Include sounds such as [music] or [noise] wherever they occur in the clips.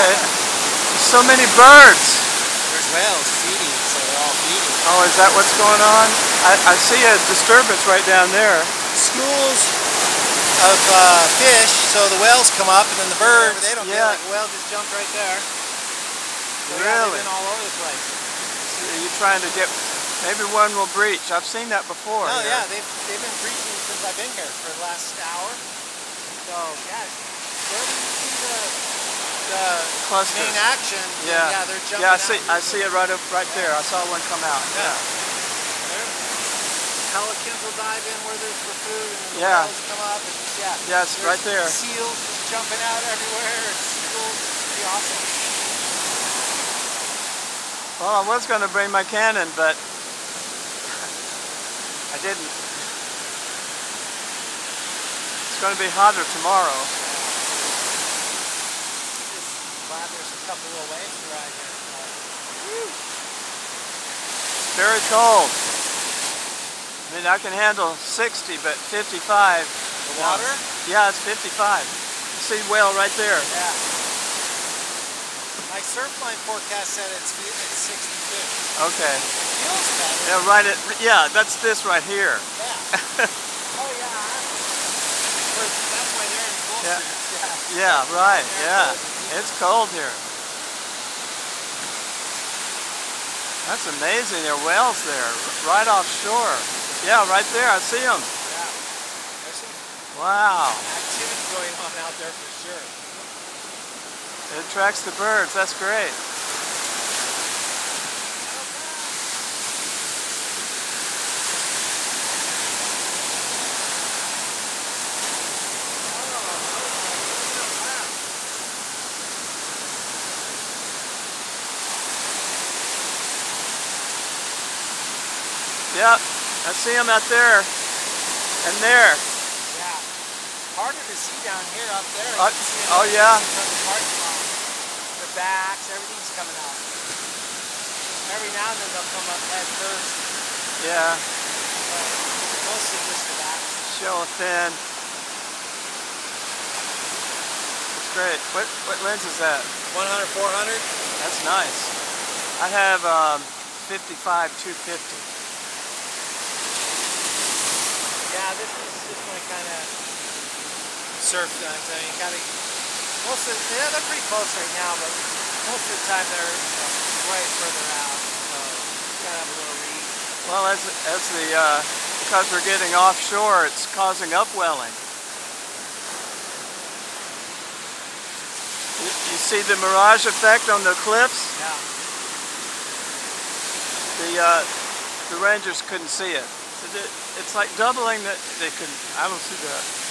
okay. So many birds. There's whales feeding, so they're all feeding. Oh, is that what's going on? I, I see a disturbance right down there. Schools of uh, fish, so the whales come up and then the birds, they don't Yeah. get like a whale just jumped right there. So yeah, Really? they've been all over the place. Are you trying to get, maybe one will breach. I've seen that before. Oh here. yeah, they've, they've been breaching since I've been here for the last hour. So yeah, wherever you see the, Clusters. main action, Yeah. yeah, they're jumping Yeah, I see, out. I see it right up, right there. I saw one come out. Yeah. There- Pelicans will dive in where there's for food, and the Yeah. come up. And just, yeah, Yeah, it's there's right there. Seals just jumping out everywhere. Seagulls, it's pretty awesome. Well, I was going to bring my Canon, but [laughs] I didn't. It's going to be hotter tomorrow. Just glad there's a couple little waves to ride here. Very cold. I mean, I can handle 60, but 55. The water? Yeah, it's 55. See whale right there. Yeah. My Surfline forecast said it's, it's 62. Okay. Feels better. Yeah, right at, yeah, that's this right here. Yeah. [laughs] oh yeah. That's why they're in full Yeah. suits. Yeah, right, yeah. It's cold here. That's amazing. There are whales there, right offshore. Yeah, right there. I see them. Yeah. There's some Wow. activity going on out there for sure. It attracts the birds. That's great. Yep, I see them out there and there. Yeah. Harder to see down here up there. Uh, oh, yeah? the parking lot. Their backs, everything's coming out. Every now and then they'll come up head first, Yeah, but mostly just the backs. show a fin. It's great. What what lens is that? 100, 400? That's nice. I have um, 55 250. Yeah, this is just my kind of surf gun thing. kind of most of yeah, they're pretty close right now, but most of the time they're way further out. So you gotta have a little read. Well, as as the uh, because we're getting offshore, it's causing upwelling. You, you see the mirage effect on the cliffs? Yeah. The uh, the rangers couldn't see it. It's like doubling that they couldn't. I don't see that.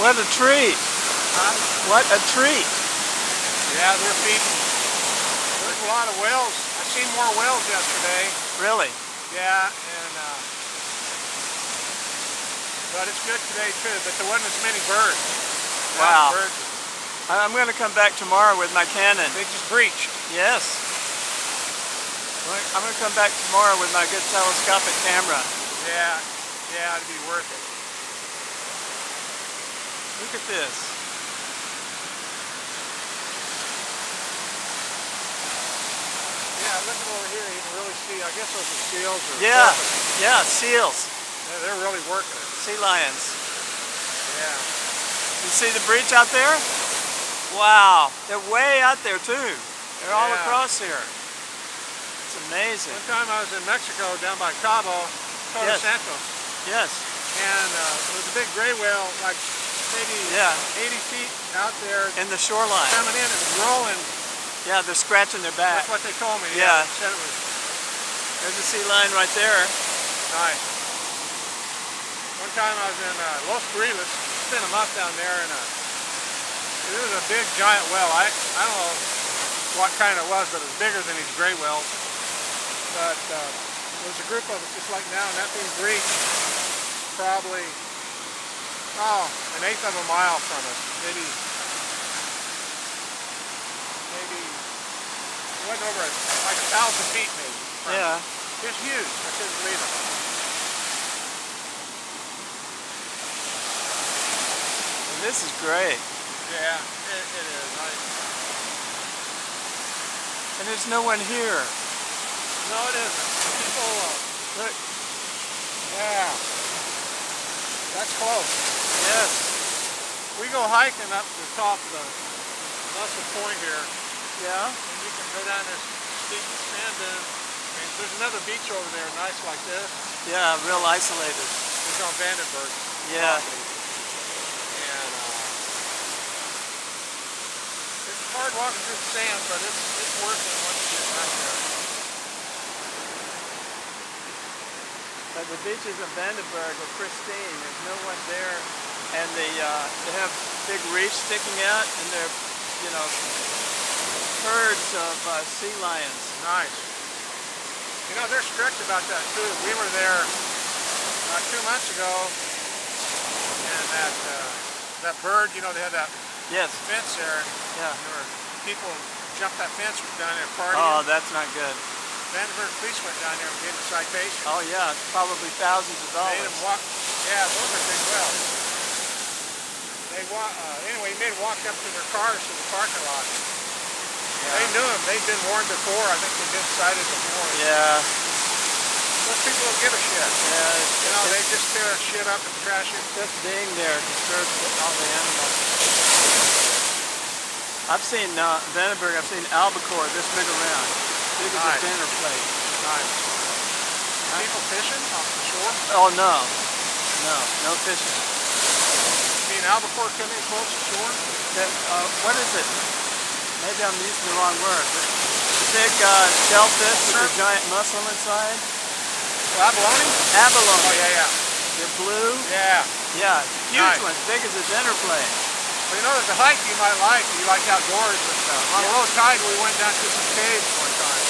What a treat. Huh? What a treat. Yeah, they're feeding. There's a lot of whales. I seen more whales yesterday. Really? Yeah, and uh, but it's good today too. But there wasn't as many birds. A lot of Wow. Birds. I'm going to come back tomorrow with my Canon. They just breached. Yes. I'm going to come back tomorrow with my good telescopic camera. Yeah, yeah, it'd be worth it. Look at this. Yeah, looking over here, you can really see. I guess those are seals or Yeah. dolphins. Yeah, seals. Yeah, they're really working it. Sea lions. Yeah. You see the breach out there? Wow. They're way out there too. They're all across here. It's amazing. One time I was in Mexico down by Cabo, Todos Yes. Santos, Yes. and uh, there was a big gray whale, like maybe Yeah. 80 feet out there, In the shoreline. coming in and rolling. Yeah, they're scratching their back. That's what they told me. Yeah. it was There's a sea lion right there. nice. One time I was in uh, Los Feliz, spent a month down there, and uh, there was a big giant well. I I don't know what kind it was, but it was bigger than these gray wells. But uh, there was a group of us just like now, and that thing breached probably oh an eighth of a mile from us, maybe maybe it wasn't over like a thousand feet maybe. Yeah. It was huge. I couldn't believe it. And this is great. Yeah, it, it is. I, And there's no one here. no, it isn't. People, uh, Look. yeah, that's close. Yes. We go hiking up to the top of the Muscle Point here, Yeah. and you can go down this steep sand dune. And there's another beach over there, nice like this. Yeah, real isolated. It's on Vandenberg. Yeah. property. And uh, it's hard walking through the sand, but it's it's worth it once you get back there. But the beaches of Vandenberg are pristine. There's no one there, and they uh, they have big reefs sticking out, and they're you know herds of uh, sea lions. Nice. You know, they're strict about that too. We were there uh, two months ago, and that uh, that bird, you know, they had that Yes. fence there, Yeah. there were people jumped that fence down there partying. Oh, that's not good. Vandenberg police went down there and gave them a citation. Oh yeah, probably thousands of Made them dollars. walk. Yeah, those are big wells. They wa uh, anyway, he made them walk up to their cars to the parking lot. They knew him. They'd been warned before. I think they'd been cited before. Yeah. Those people don't give a shit. Yeah. It's, You know, they just tear shit up and trash it. just being there disturbs all the animals. I've seen uh, Vandenberg. I've seen albacore this big around, big as Nice. a dinner plate. Nice. People fishing off the shore. Oh no, no, no fishing. I mean, albacore coming close to shore. That, uh, what is it? Maybe I'm using the wrong word. The big uh, shellfish with a giant mussel inside. Abalone? Abalone. Oh, yeah, yeah. They're blue. Yeah. Yeah, huge Nice. ones, big as a dinner plate. Well, you know, there's a hike you might like. You like outdoors and stuff. On Yeah. low tide, we went down to some caves one time.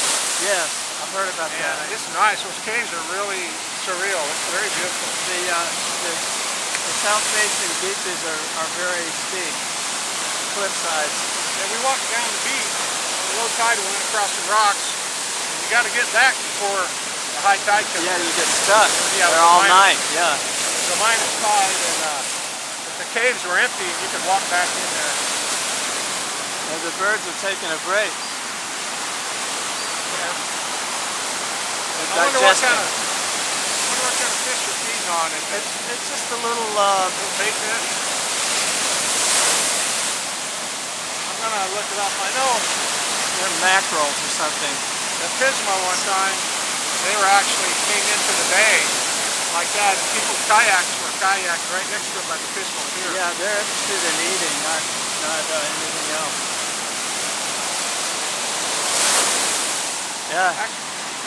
Yes, I've heard about And that. it's nice. Those caves are really surreal. It's very beautiful. The, uh, the, the south-facing beaches are, are very steep, cliff sides. And we walked down the beach. The low tide, went across the rocks. And you got to get back before the high tide comes. Yeah, you get stuck Yeah, there with all the night. Yeah. The minus tide, and uh, if the caves were empty, you could walk back in there. And the birds are taking a break. I wonder what kind of, wonder what kind of fish you're feeding on. If it's It's, just a little, uh, little bait fish. I'm gonna look it up. I know they're mackerels or something. at Pismo one time, they were actually came into the bay like that, people's kayaks were kayaking right next to them by the Pismo Pier. Yeah, they're interested in eating, not, not uh, anything else. Yeah,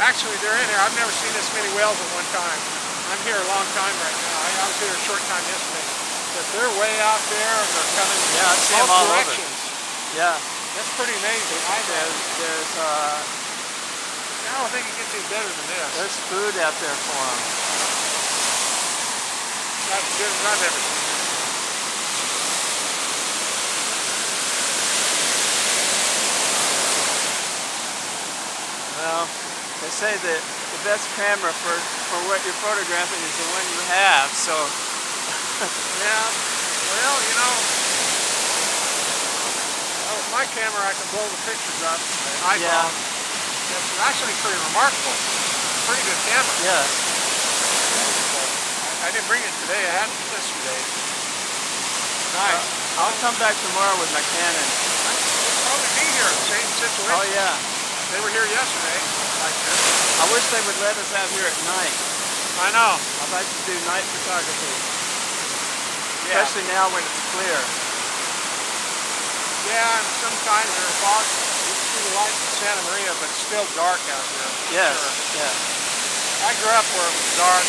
Actually, they're in here. I've never seen this many whales at one time. I'm here a long time right now. I, was here a short time yesterday. that they're way out there and they're coming Yeah, I see 'em both all over. directions. Yeah. That's pretty amazing. I, There's, there's, uh, I don't think it gets any better than this. there's food out there for them. Not as good as I've ever seen. Well, they say that the best camera for, for what you're photographing is the one you have, so [laughs] Yeah. Well, you know, with my camera I can blow the pictures up. IPhone. Yeah. It's actually pretty remarkable. Pretty good camera. yes. I, didn't bring it today. I had it yesterday. Nice. Uh, I'll come back tomorrow with my Canon. They'll probably be here. Same situation. Oh yeah. They were here yesterday. Like this. I wish they would let us out here at night. I know. I'd like to do night photography, Yeah. especially now when it's clear. Yeah, and sometimes there's fog. You can see the lights in Santa Maria, but it's still dark out here. Yes, sure. yes. I grew up where it was dark.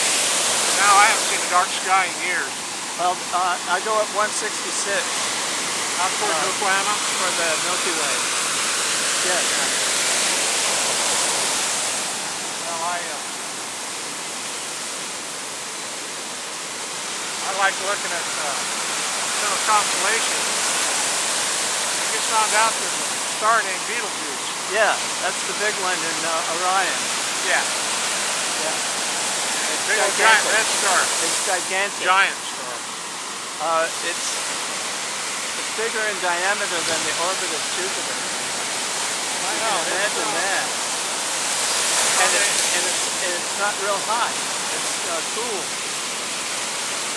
Now I haven't seen a dark sky in years. Well, uh, I go up 166 Out towards Uh, Cuyama. for the Milky Way. Yes. Well, I, I like looking at uh, some of constellations. I just found out there's a star named Betelgeuse. Yeah, that's the big one in uh, Orion. Yeah. Yeah. A big old giant red star. It's gigantic. Giant star. Uh, it's it's bigger in diameter than the orbit of Jupiter. I know. it's, imagine uh, that. And it's, and it's, and it's not real hot. It's uh, cool.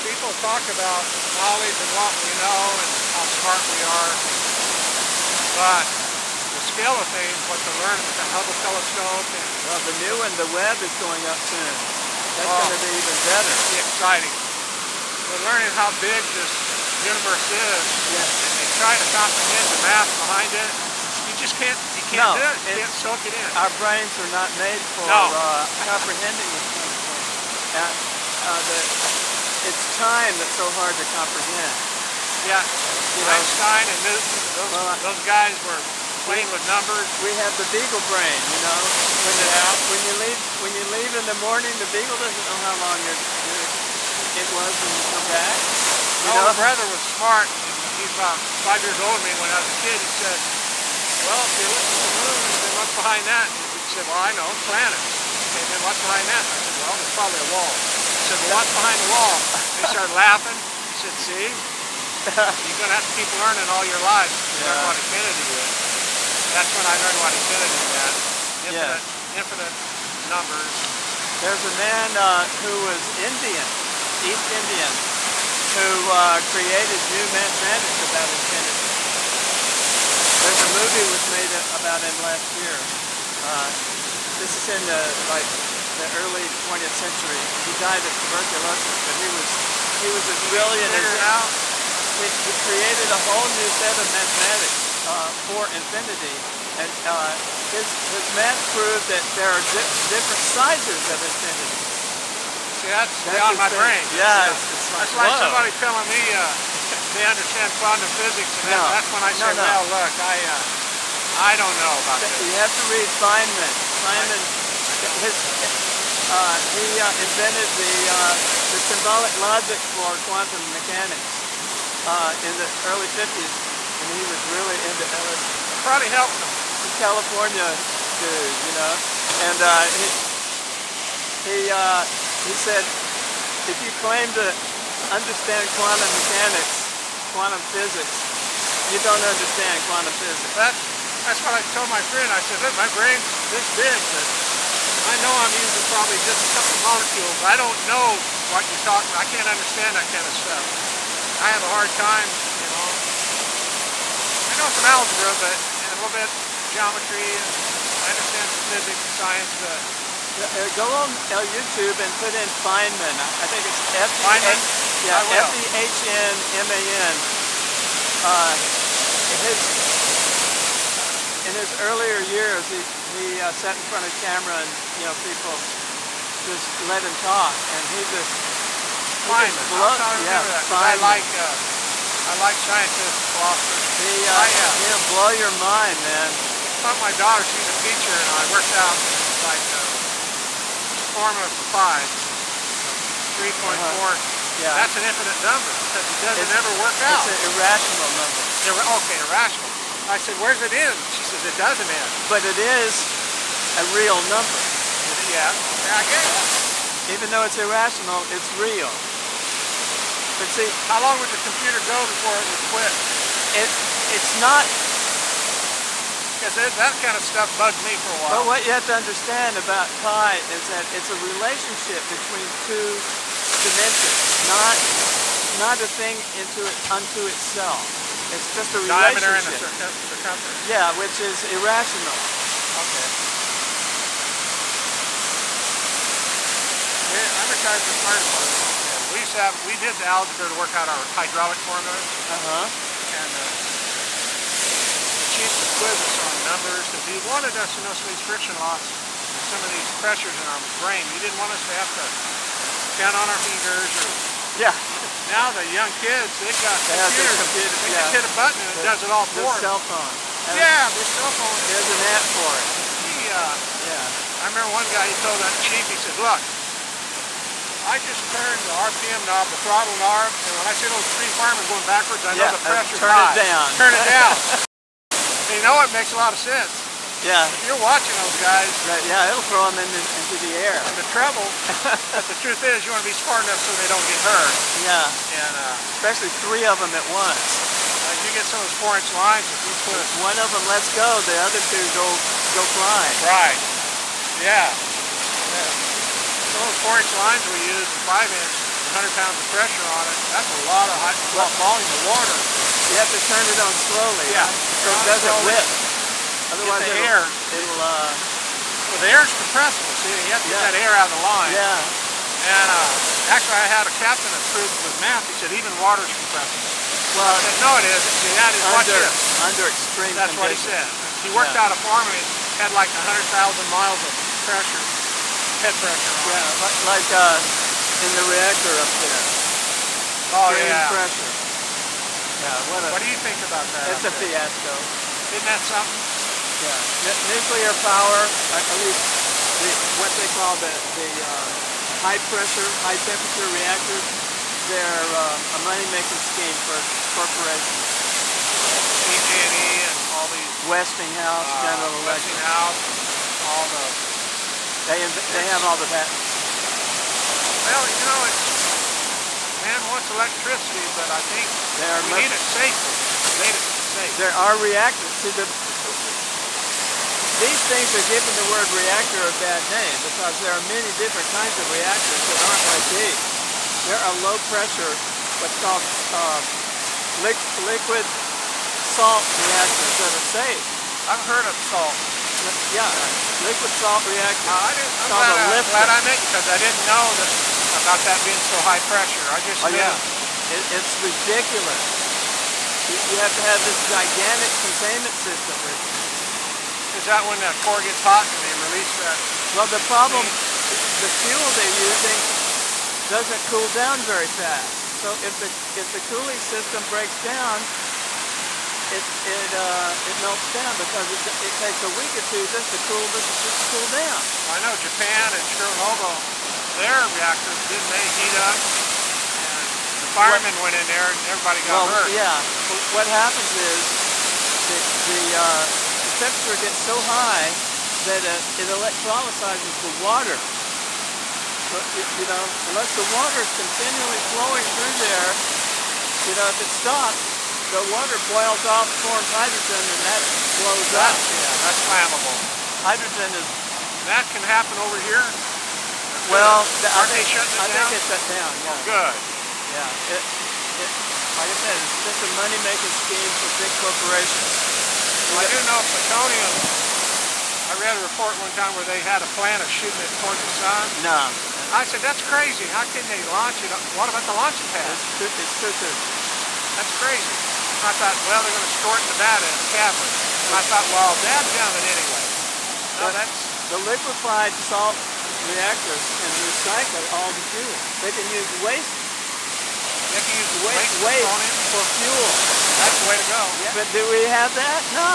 people talk about knowledge and what we know and how smart we are, but the scale of things, what they're learning with the Hubble telescope and Well, the new one, the Webb is going up soon. That's Oh. going to be even better. be exciting. We're learning how big this universe is, Yes. and they try to comprehend the math behind it. You just can't, can't No, do it. You it's- can't soak it in. Our brains were not made for No. uh, comprehending this kind of thing. Uh, uh, the, it's time that's so hard to comprehend. Yeah, You know, Einstein and Newton, those, Well, those guys were playing with numbers. we have the beagle brain, you know. When, Yeah. when you leave when you leave in the morning, the beagle doesn't know how long it, it was when you come back. You My know? brother was smart. He's about five years older than me. When I was a kid, he said, "Well, if you look at the moon, then what's behind that?" He said, "Well, I know, planets." Okay, then what's behind that? I said, "Well, there's probably a wall." He said, "Well, what's behind the wall?" They started laughing. He said, "See, you're gonna have to keep learning all your life to learn Yeah. what infinity is." That's when I learned what infinity. Yeah. Infinite, infinite numbers. There's a man uh, who was Indian, East Indian, who uh, created new mathematics about infinity. There's a movie was made about him last year. Uh, this is in the like the early 20th century. He died of tuberculosis, but he was he was as brilliant as out. he, he created a whole new set of mathematics uh, for infinity, and uh, his his math proved that there are di- different sizes of infinity. See, that's, That's beyond my insane. brain. Yeah, it's, it's That's like, like whoa. somebody telling me uh, they understand quantum physics, and No. that, that's when I No, say, no. well, look, I, uh, I don't know about this. You have to read Feynman. Feynman, his, uh, he uh, invented the uh, the symbolic logic for quantum mechanics uh, in the early 50s, and he was really into LSD. Probably helped. He's California dude, you know, and uh, he he uh, he said if you claim to understand quantum mechanics, quantum physics, you don't understand quantum physics. That, that's what I told my friend. I said, look, my brain's this big, but I know I'm using probably just a couple molecules. I don't know what you're talking I can't understand that kind of stuff. I have a hard time, you know. I know some algebra, but and a little bit geometry, and I understand some physics and science, but go on uh, YouTube and put in Feynman. I I think it's F E Feynman? Yeah I. F E H N M A N. Uh, his in his earlier years, he he uh, sat in front of camera and you know people just let him talk, and he just Feynman. blow- I'm yeah, that 'cause I like uh, I like scientists, philosophers. He, uh, yeah. he'll blow your mind, man. thought my daughter she's a teacher and I worked out like uh, formula for five, 3.4. Uh-huh. Yeah. That's an infinite number because it doesn't It's- ever work out. It's an irrational number. Okay, irrational. I said, where's it end? She says, it doesn't end. But it is a real number. Yeah, yeah, I guess. Even though it's irrational, it's real. But see, How long would the computer go before it would quit? it, it's not, Because that kind of stuff bugged me for a while. but what you have to understand about pi is that it's a relationship between two dimensions, not, not a thing into it, unto itself. It's just a relationship. Diameter and a circumference. Yeah, which is irrational. Okay. Yeah, I'm retired from fire department. We used to have, we did the algebra to work out our hydraulic formulas, Uh-huh. and uh, the chief would us on numbers because he wanted us to know some of these friction loss and some of these pressures in our brain. He didn't want us to have to count on our fingers or Yeah, now the young kids, they've got They computers. computer- they yeah. just hit a button and it does it all the for them. cell phone. Has- Yeah, their cell phone. There's an app for it. He, uh, Yeah. I remember one guy, he told that chief, he said, look, I just turned the RPM knob, the throttle knob, and when I see those three firemen going backwards, I know Yeah, the pressure's turn it down. Turn it down. [laughs] and you know what? Makes a lot of sense. Yeah. If you're watching those guys, Right, yeah, it'll throw them into, into the air. [laughs] and the trouble, but the truth is, you want to be smart enough so they don't get hurt. Yeah, And uh, especially three of them at once. uh, you get some of those four-inch lines, if you put If one of them lets go, the other two go go flying. Right. Yeah. yeah. Some of the four-inch lines we use, five-inch, 100 pounds of pressure on it. That's a lot of high, lot volume of water. You have to turn it on slowly. Yeah. huh? So it doesn't whip. Otherwise, the it'll, air. it'll uh, Well, the air's compressible. See, you have to Yeah. get that air out of the line. yeah, And uh, actually, I had a captain that proved with math. He said even water's compressible. well, I said, no, it isn't. See, that is under, under extreme That's what he said. He worked Yeah. out a farm and it had like 100,000 miles of pressure, head pressure Yeah, like uh, in the reactor up there. Oh, Extreme yeah. pressure. Yeah, what a, What do you think about that? it's a there? fiasco. Isn't that something? Yeah, Nu- nuclear power, at at least the, what they call the, the uh, high pressure, high temperature reactors, they're uh, a money-making scheme for corporations. PG&E and all these Westinghouse, uh, General Electric, Westinghouse, all the. they, they have all the patents. Well, you know, it's man wants electricity, but I think They are we need it safely. Need it safe. There are reactors. See, the, these things are given the word reactor a bad name because there are many different kinds of reactors that aren't like these. There are low pressure, what's called uh, liq- liquid salt reactors that are safe. I've heard of salt. Yeah, liquid salt reactors. Uh, I didn't, I'm glad, I, glad I met you because I didn't know that, about that being so high pressure. I just Oh knew. yeah, it, it's ridiculous. You, you have to have this gigantic containment system. Is that when the core gets hot and they release that? well, the problem, the fuel they're using doesn't cool down very fast. So if the if the cooling system breaks down, it it uh, it melts down because it, it takes a week or two just to cool just, just to cool down. I know Japan and Chernobyl, their reactors didn't they heat up? And the firemen went in there and everybody got well, hurt. yeah. What happens is the the, uh, the temperature gets so high that uh, it electrolyzes the water. You, you know, unless the water is continually flowing through there, you know, if it stops, the water boils off, forms hydrogen, and that blows up. Yeah, that's flammable. Hydrogen is That can happen over here. well. th- I think, it I think it's shut down. Yeah. Good. Yeah. It, it, like I said, it's just a money-making scheme for big corporations. Well, I do know plutonium. I read a report one time where they had a plan of shooting it towards the sun. No, I said, that's crazy. How can they launch it? What about the launching pad? it's too, it's too. That's crazy. I thought, well, they're going to it in Nevada in cavern. And I thought, well, Dad's done it anyway. No, that's the liquefied salt reactors can recycle all the fuel. They can use waste waste, Waste waste petroleum? for fuel. That's the way to go. But do we have that? No,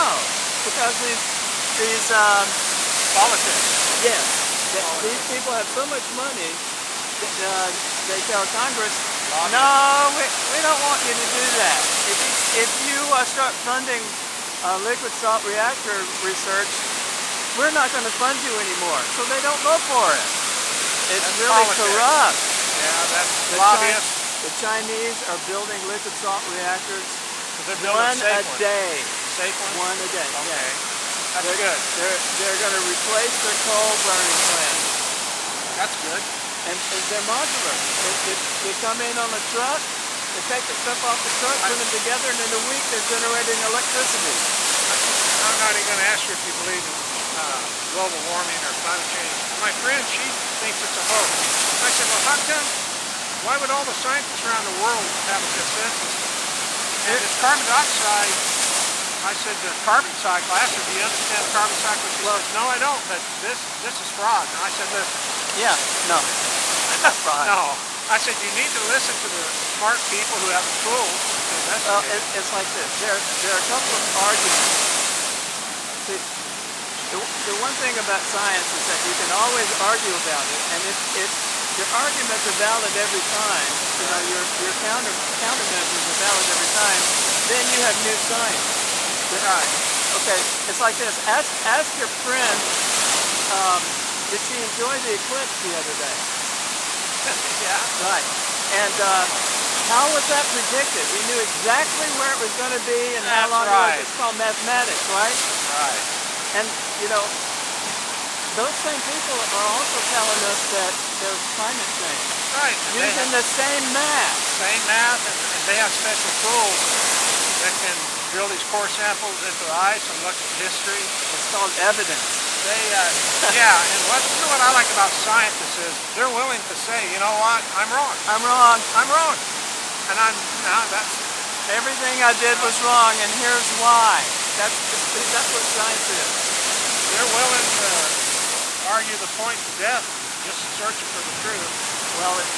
because these these um, Politics. yes, th- these people have so much money. that, Uh, they tell Congress. No, we, we don't want you to do that. If you, if you uh, start funding uh, liquid salt reactor research, we're not going to fund you anymore. So they don't go for it. It's That's really politics. corrupt. Yeah, that's The, lobbyists. Chi- the Chinese are building liquid salt reactors one a ones. day. Safe ones? One a day. Okay. Yeah. That's they're, good. They're they're going to replace their coal burning plants. That's good. And, and they're modular. They, they, they come in on a truck. They take the stuff off the truck, put them together, and in a week they're generating electricity. I'm not even going to ask you if you believe in uh, global warming or climate change. My friend, she thinks it's a hoax. I said, well, how come? Why would all the scientists around the world have a consensus? And this carbon dioxide, I said, the carbon cycle, I asked her, do you understand the carbon cycle? She says, no, I don't, but this this is fraud. And I said, listen, Yeah. No. [laughs] Fraud. no. I said, you need to listen to the smart people who have the tools to Well, it, it's like this. There, there are a couple of arguments. See, the, the one thing about science is that you can always argue about it, and if, if your arguments are valid every time, you know, your, your counter, countermeasures are valid every time, then you have new science. Right. Okay, it's like this. Ask, ask your friend, um, did she enjoy the eclipse the other day? [laughs] yeah. Right. And uh, how was that predicted? We knew exactly where it was going to be and how long right. it was. It's called mathematics, right? Right. And, you know, those same people are also telling us that there's climate change Right. using have the same math. same math, and, and they have special tools that can drill these core samples into the ice and look at history. It's called evidence. They, uh, yeah, and what, you know what I like about scientists is they're willing to say, you know what, I'm wrong. I'm wrong. I'm wrong. And I'm, now that's, Everything I did was wrong, and here's why. That's, that's what science is. they're willing to argue the point to death just searching for the truth. Well, it,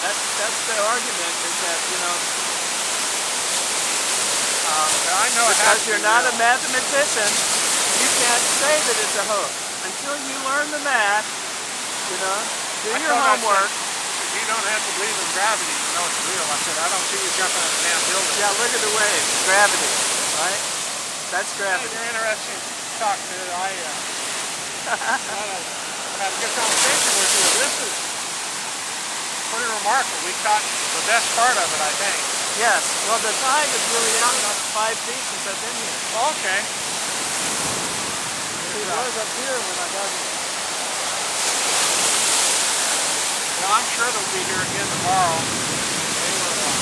that's, that's the argument is that, you know, Um, I know Because you're not a mathematician, you can't say that it's a hoax. Until you learn the math, you know, do I your I homework. said, You don't have to believe in gravity to know it's real. I said, I don't see you jumping on a damn building. Yeah, look at the waves, gravity, right? That's Hey, gravity. you're interesting talk to. I uh, a, had a good conversation with you. This is pretty remarkable. We caught the best part of it, I think. Yes, well the tide is really out about five feet since I've been here. Okay. It was up here when I got here. Well, I'm sure they'll be here again tomorrow. They were, uh,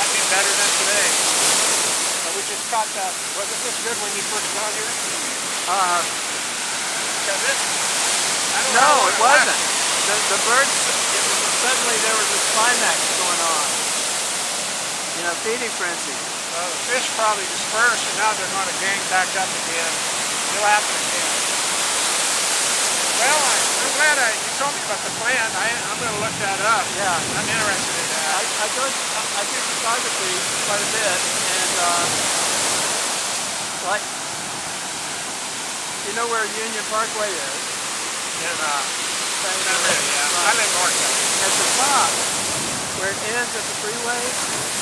might be better than today. But we just caught that. Wasn't this good when you first got here? Uh, Because it, I don't no, it wasn't. The, the birds, it was, suddenly there was this climax going on. You know, feeding frenzy. Uh, the fish probably dispersed and now they're going to gang back up again. It'll happen again. Well, I, I'm glad I, you told me about the plan. I, I'm going to look that up. Yeah. I'm interested in I, that. I I, I do photography quite a bit, and uh, like, you know where Union Parkway is? In, uh, Same San Diego, yeah. I live north. At the top, where it ends at the freeway,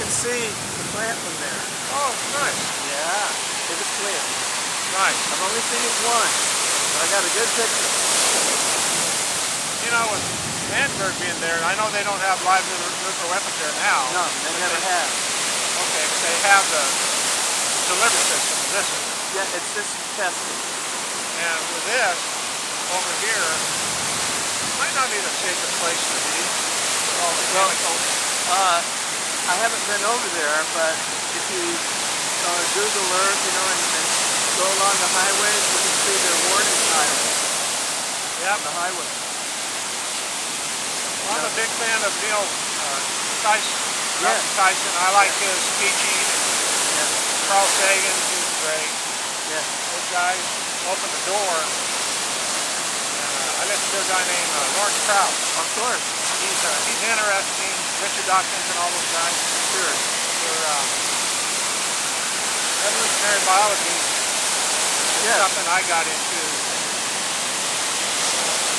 can see the plant from there. Oh, nice. Yeah, it was clear. Nice. I've only seen it once, but I got a good picture. You know, with Vandenberg being there, I know they don't have live nuclear weapons there now. No, they never have. Okay, but they have the delivery system. This is. Yeah, it's just tested. And with this, over here, might not be the safest place to be. All the chemicals. Uh, I haven't been over there, but if you uh, Google Earth, you know, and, and go along the highways, you can see their warning signs Yep. on the highway. Well, I'm a big fan of Neil uh, Tyson. Yeah. Tyson. I like his teaching. Yeah, Carl Sagan, he's great. yeah. Those guys opened the door. And, uh, I listened to a guy named uh, Lawrence Krauss. Of course. He's, uh, he's interesting. Richard Dawkins and all those guys. Sure. For um, evolutionary biology is Yeah. something I got into.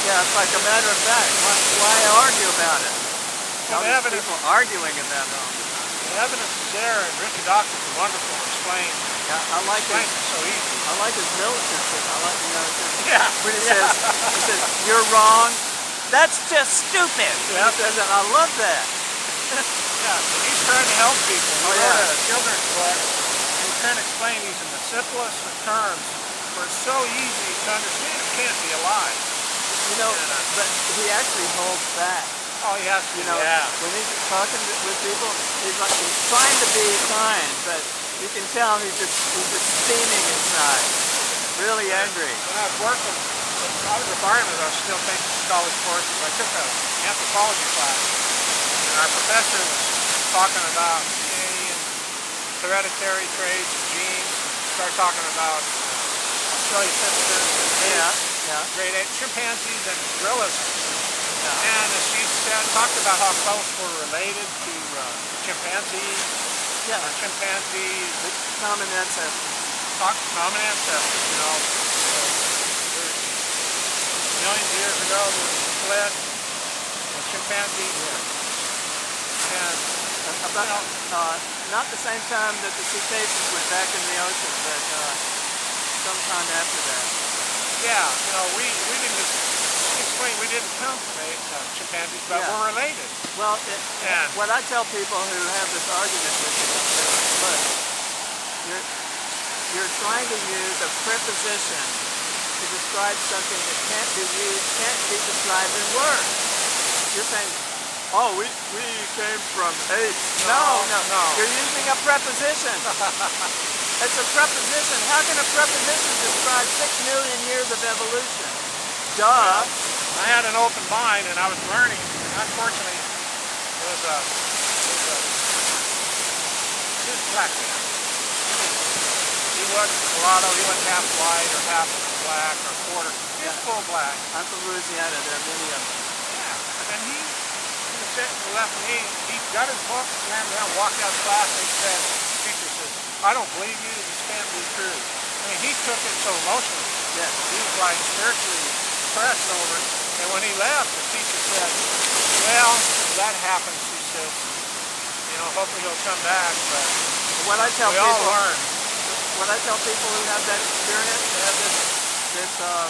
Yeah, it's like a matter of fact. Why, why argue about it? Well, the evidence, people arguing about it all the time. the evidence is there, and Richard Dawkins is wonderful at explaining, Yeah, I like his, it so easy. I like his militancy. I like, you know, Yeah. when he says, he says, [laughs] you're wrong. That's just stupid. When Yep. he I love that. [laughs] Yeah, he's trying to help people. He Oh, wrote yeah. a children's book, and he's trying to explain these in the simplest of terms, where it's so easy to understand. It can't be a lie. You know, Yeah. Uh, but he actually holds back. Oh, he has to. You know, yeah. when he's talking to, with people, he's like he's trying to be kind, but you can tell he's just he's just steaming inside, really angry. When I was working, I was a fireman, I was still taking college courses. I took an anthropology class, and our professor was talking about DNA and hereditary traits and genes. Started talking about uh, Australopithecus and Yeah, yeah, great apes, chimpanzees and gorillas. yeah. And as she said, talked about how close we're related to uh, chimpanzees, Yeah, or chimpanzees, the common ancestor. talk common ancestors, you know. Millions of years ago, there was a split, and chimpanzees were. And, About, uh, not the same time that the cetaceans went back in the ocean, but uh, sometime after that. yeah, you know, we, we didn't explain we didn't come from uh, chimpanzees, but Yeah. we're related. Well, it, Yeah. what I tell people who have this argument with me, is, look, you're, you're trying to use a preposition to describe something that can't be used, can't be described in words. You're saying, oh, we, we came from apes. No, No, no, no. You're using a preposition. [laughs] it's a preposition. How can a preposition describe six million years of evolution? Duh. I had an open mind and I was learning. Unfortunately, it was a, it was a he was a black man. He, was, he wasn't mulatto, he wasn't half white or half black or quarter. He was full black. I'm from Louisiana. There are many of them. Yeah. And he, he was sitting to the left of me. He got his book, slammed down, walked out of class, and he said, the teacher says, I don't believe you, this can't be true. I mean, he took it so emotionally. Yeah. He was like spiritually depressed over it. And when he left, the teacher said, well, that happens, he says. You know, hopefully he'll come back, but What I tell we all learn. what I tell people who have that experience, they have this this uh,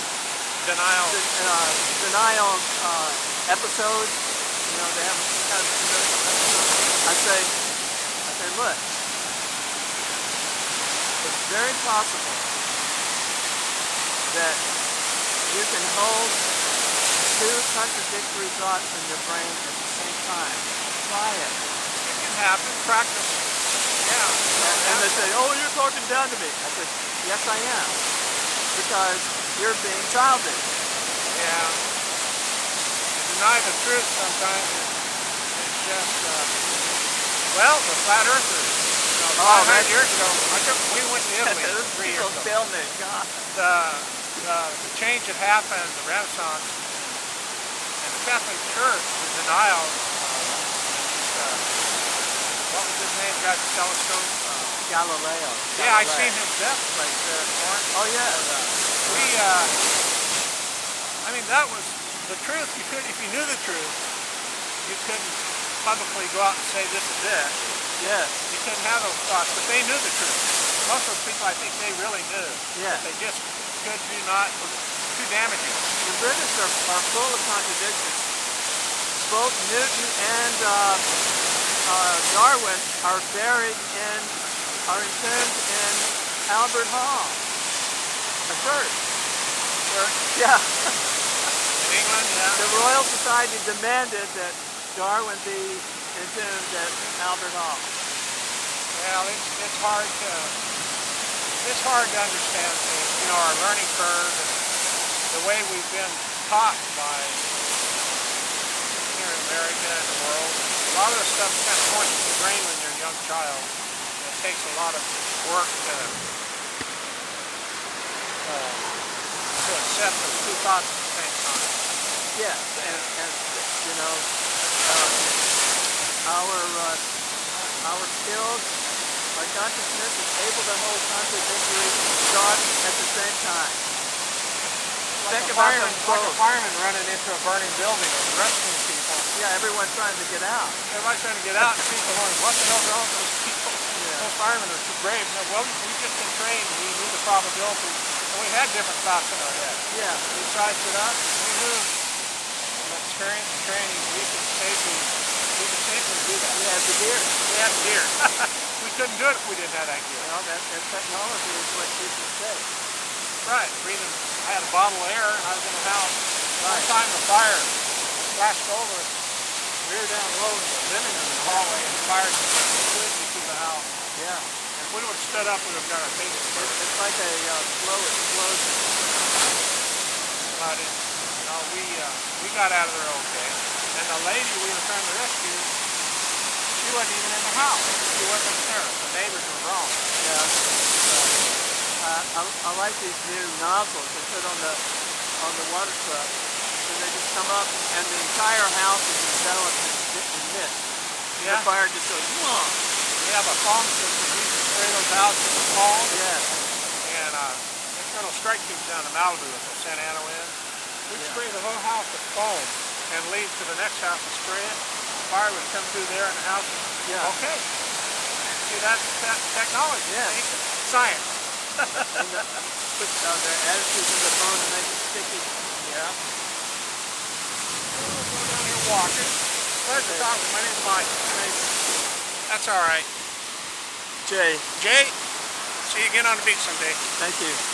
Denial. de- uh, denial uh, episode. You know, they have kind of I say, I say, look, it's very possible that you can hold two contradictory thoughts in your brain at the same time. Try it. It can happen. Practice. Yeah. And they say, oh, you're talking down to me. I said, yes, I am. Because you're being childish. Yeah. To deny the truth sometimes is, is just, uh, well, the flat earthers. You know, Oh, 500 years ago, took, we went to Italy [laughs] three years ago. tell me, God. The, the, the change that happened, the Renaissance, and the Catholic Church, the denial, uh, uh, what was his name, got the telescope? Uh, Galileo. yeah, I Galileo. seen his death place there in Florence. Oh, yeah. We, uh, I mean, that was the truth. You could, if you knew the truth, you couldn't publicly go out and say this is it. Yes. You couldn't have those thoughts, but they knew the truth. Most of those people, I think, they really knew. Yeah. They just could do not, too damaging. The British are, are full of contradictions. Both Newton and uh, uh, Darwin are buried in, are entombed in Albert Hall, a church. Church [laughs] Yeah. in England, yeah. The Royal Society demanded that Darwin be entombed at Albert Hall. Well, it's, it's hard to, it's hard to understand things. You know, our learning curve and the way we've been taught by here in America and the world. A lot of the stuff kind of points to the brain when you're a young child. Takes a lot of work to, uh, to accept the two thoughts at the same time. Yes, and, and you know, uh, our uh, our skills, our consciousness is able to hold contradictory thoughts at the same time. Like Think a, fireman, like a fireman running into a burning building and rescuing people. Yeah, everyone's trying to get out. Everybody's trying to get out and people going, what the hell's wrong with those people? Firemen are too brave. No, well, we've just been trained. We knew the probability. And we had different thoughts in our head. Yeah, We sized it up. We knew from experience and training we could safely, we could safely do that. we have the gear. We had the gear. [laughs] we couldn't do it if we didn't have that gear. Know, that, that technology is what keeps us safe. Right. Breathing. I had a bottle of air and I was in the house. One Right. time the fire flashed over, rear down low in the living room in the hallway and fired completely through the house. Yeah. If we would have stood up, we would have got our It, burned. it's like a uh, slow explosion. But it, you know, we uh, we got out of there okay. And the lady we were trying to rescue, she wasn't even in the house. She wasn't there. The neighbors were wrong. Yeah. Uh, I, I like these new nozzles they put on the on the water truck. So they just come up and the entire house is enveloped in, in mist. Yeah. The fire just goes, Whoa! We have a foam system. We can spray those houses with foam. Yes. And uh, little strike tubes down in Malibu at the Santa Ana in. We Yeah. spray the whole house with foam and leave to the next house and spray it. Fire would come through there and the house Yeah. okay. See, that's that technology. Yeah. Science. the, put uh, their additives in the phone to make it sticky. Yeah. We'll go down here walking. Pleasure Okay. talking. My name's Mike. That's all right. Jay, Jay, see you again on the beach someday. thank you.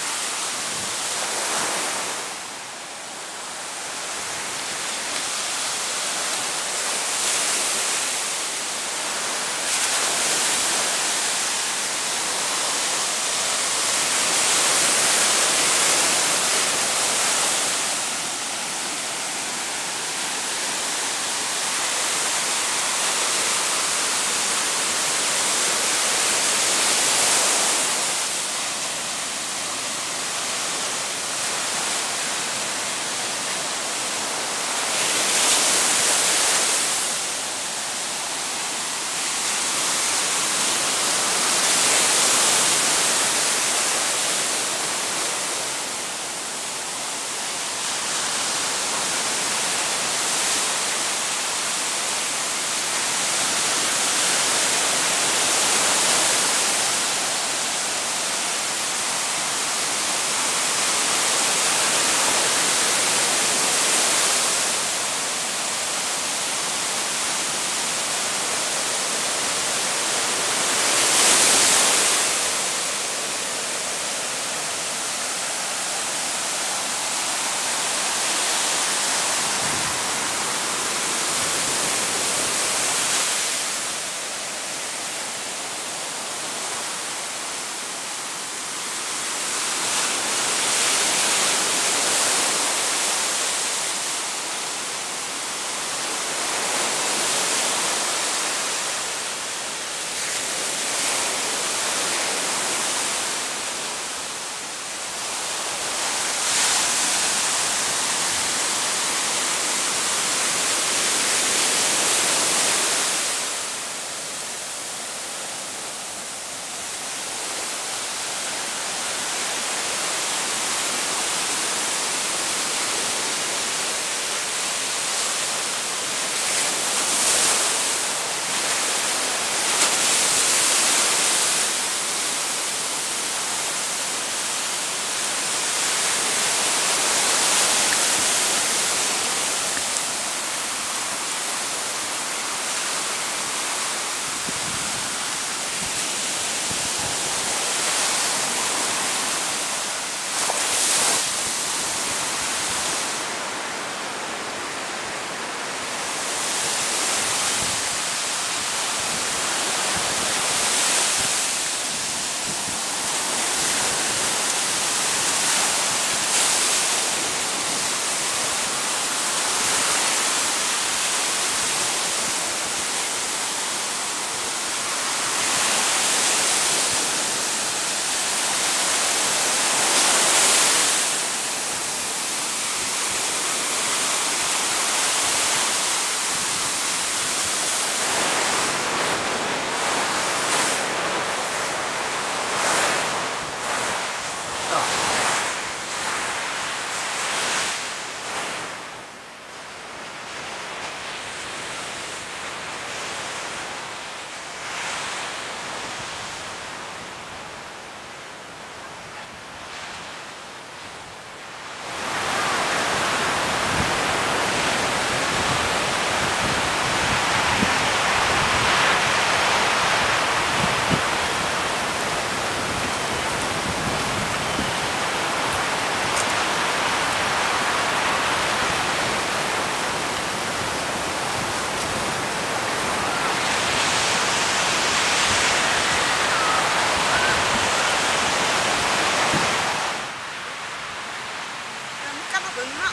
cứng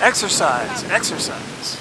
Exercise, exercise.